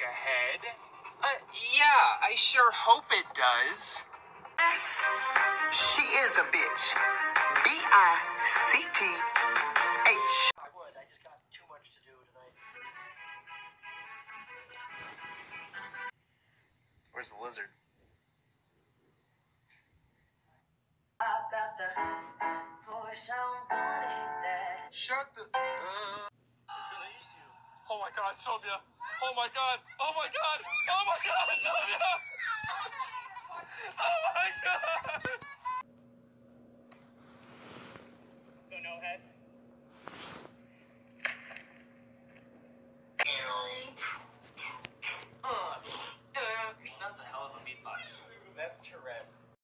ahead. Uh, yeah, I sure hope it does. She is a bitch. B-I-C-T-H. I would, I just got too much to do tonight. Where's the lizard? I've got the voice Shut the... Uh my god, Sylvia. Oh my god. Oh my god. Oh my god, Sylvia. Oh my god.